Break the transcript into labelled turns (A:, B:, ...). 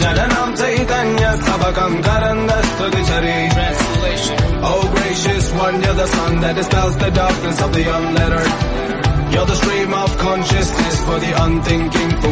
A: जननां चैतन्यस्तबकं करन्दस्तुतिचरे Oh gracious one, you're the sun that dispels the darkness of the unlettered. You're the stream of consciousness for the unthinking.